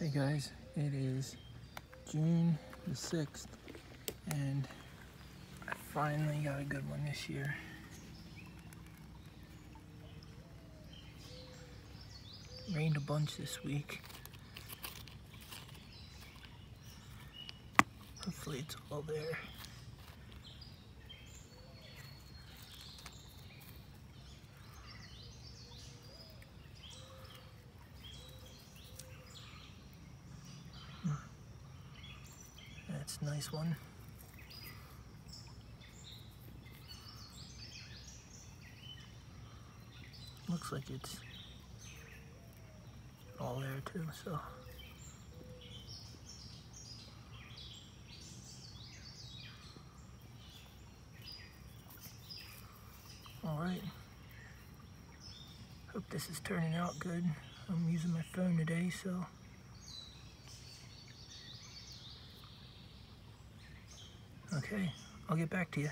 Hey guys, it is June the 6th and I finally got a good one this year. Rained a bunch this week. Hopefully it's all there. That's a nice one. Looks like it's all there too, so. All right. Hope this is turning out good. I'm using my phone today, so. Okay, I'll get back to you.